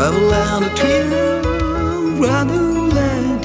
Father, land a tear, rather land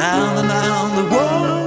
round and round the world.